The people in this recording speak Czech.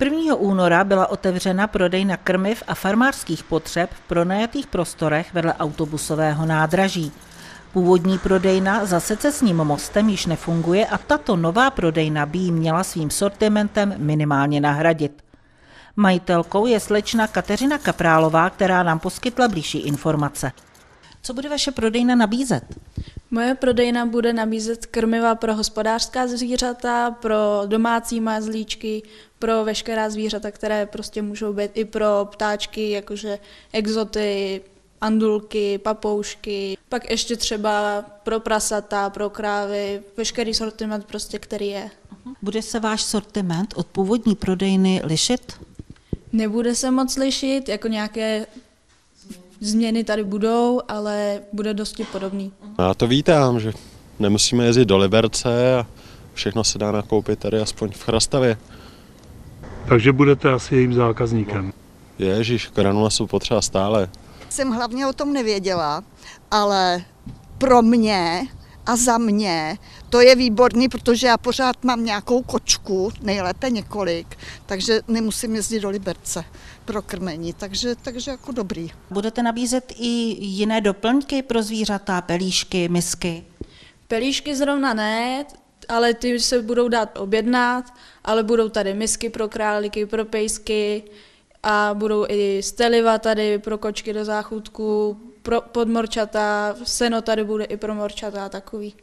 1. února byla otevřena prodejna krmiv a farmářských potřeb v pronajatých prostorech vedle autobusového nádraží. Původní prodejna za secesním mostem již nefunguje a tato nová prodejna by ji měla svým sortimentem minimálně nahradit. Majitelkou je slečna Kateřina Kaprálová, která nám poskytla blížší informace. Co bude vaše prodejna nabízet? Moje prodejna bude nabízet krmiva pro hospodářská zvířata, pro domácí mazlíčky, pro veškerá zvířata, které prostě můžou být i pro ptáčky, jakože exoty, andulky, papoušky, pak ještě třeba pro prasata, pro krávy, veškerý sortiment prostě, který je. Bude se váš sortiment od původní prodejny lišit? Nebude se moc lišit, jako nějaké změny tady budou, ale bude dosti podobný. Já to vítám, že nemusíme jezdit do Liberce a všechno se dá nakoupit tady aspoň v Chrastavě. Takže budete asi jejím zákazníkem. Ježíš, granule jsou potřeba stále. Jsem hlavně o tom nevěděla, ale pro mě a za mě to je výborný, protože já pořád mám nějakou kočku, nejlépe několik, takže nemusím jezdit do Liberce pro krmení, takže, takže jako dobrý. Budete nabízet i jiné doplňky pro zvířata, pelíšky, misky? Pelíšky zrovna ne, ale ty se budou dát objednat, ale budou tady misky pro králíky, pro pejsky a budou i steliva tady pro kočky do záchutku, pro podmorčata, seno tady bude i pro morčata takový.